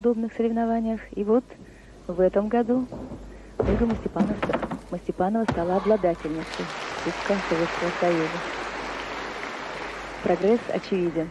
подобных соревнованиях. И вот в этом году Ольга Мастепанова, Мастепанова стала обладательницей Кубка Советского Союза. Прогресс очевиден.